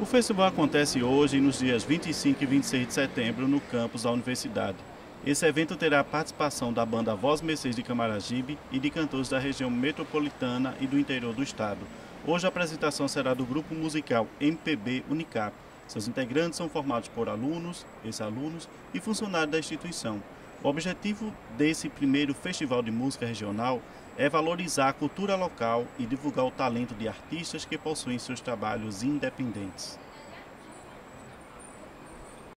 O festival acontece hoje nos dias 25 e 26 de setembro no campus da universidade. Esse evento terá a participação da banda Voz Mercedes de Camaragibe e de cantores da região metropolitana e do interior do estado. Hoje a apresentação será do grupo musical MPB Unicap. Seus integrantes são formados por alunos, ex-alunos e funcionários da instituição. O objetivo desse primeiro festival de música regional é valorizar a cultura local e divulgar o talento de artistas que possuem seus trabalhos independentes.